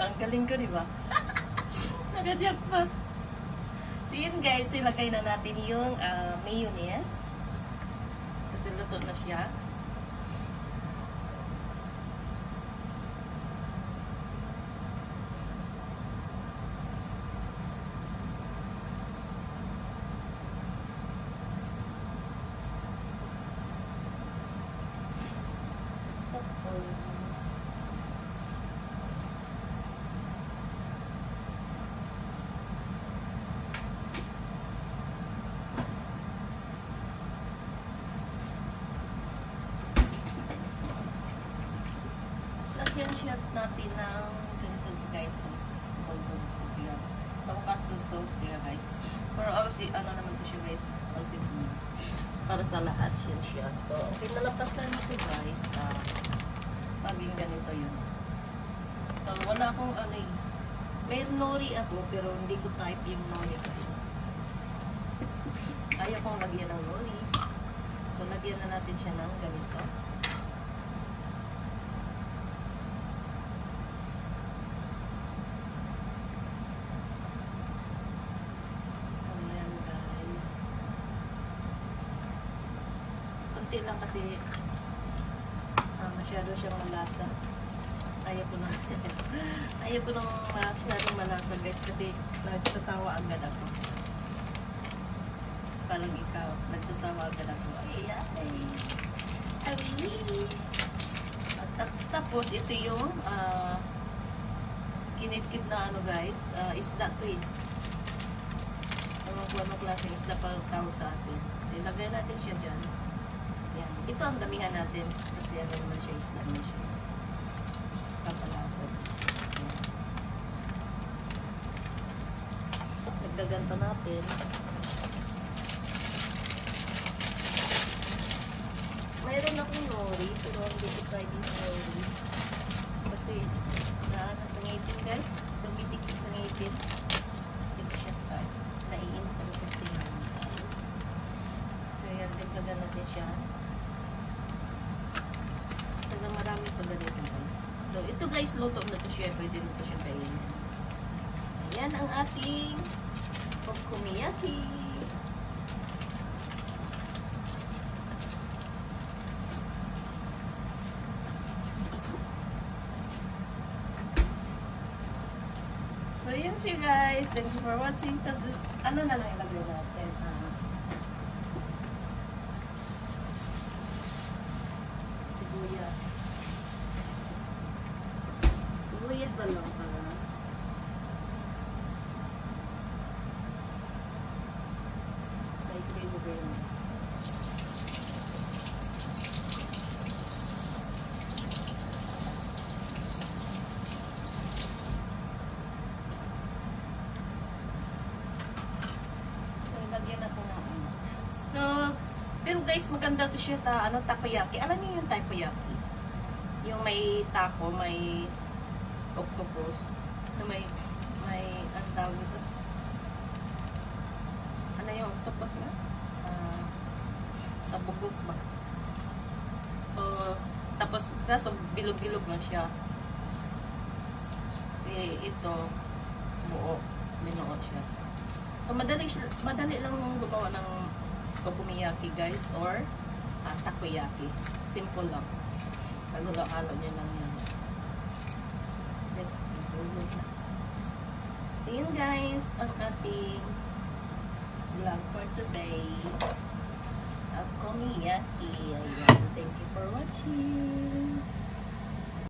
Ang ko, di ba? Naka-jackpot. So yun guys, ilagay na natin yung uh, mayonnaise. Kasi luto na siya. Siya natin ng ganito sa guys, sauce. Bulldog sauce yan. Tonkatsu sauce siya guys. Pero obviously, ano naman to siya guys, obviously para sa lahat yan siya. So, ang pinalapasan ko guys, uh, maging ganito yun. So, wala akong ano eh. May nori ako, pero hindi ko type yung nori guys. Ayaw kong lagyan ng nori. So, lagyan na natin siya ng ganito. So, yan guys. Kunti lang kasi ah, masyado siyang malasa. Ayaw ko lang. Ayaw ko lang masyadong malasa guys kasi nagsasawa agad ako. Parang ikaw, nagsasawa agad ako. Ay, ay. Ay, At tap- tapos ito yung ah, kinitkit na ano guys, ah, isda to eh. Ewan ko anong klaseng isda pa tawag sa atin. So, ilagay natin siya dyan. Ito ang damihan natin. Kasi ano naman siya, isda naman siya. Kapalasod. Yan. Nagdagan pa natin. Mayroon akong nori, pero hindi ko try din nori. Kasi, na sa ngipin guys, dumitikit sa ngipin. Hindi ko siya try. Naiinis ako kung tingnan. So, yan, dagdagan natin siya. Pero marami pa ganito guys. So, ito guys, luto na to siya. Pwede na to siya kainin. Ayan ang ating okonomiyaki. So, yun siya guys. Thank you for watching. Ano na lang ilagay natin? Ah, sibuyas. Sibuyas na lang para. Sa ikli mo ba yun? So, ilagyan na po natin. So, pero guys, maganda to siya sa ano, takoyaki. Alam niyo yung takoyaki? Yung may taco, may octopus. Na may, may, ang tawag ito? Ano yung octopus na? Ah, tabugok ba? So, tapos, kaso bilog-bilog na siya. Eh, ito, buo. Binuot siya. So, madali, madali lang gumawa ng okonomiyaki guys or uh, takoyaki. Simple lang. Halo-halo nyo lang yan. Nahulog na. So, yun guys, ang ating vlog for today. Okonomiyaki. Ayan. Thank you for watching.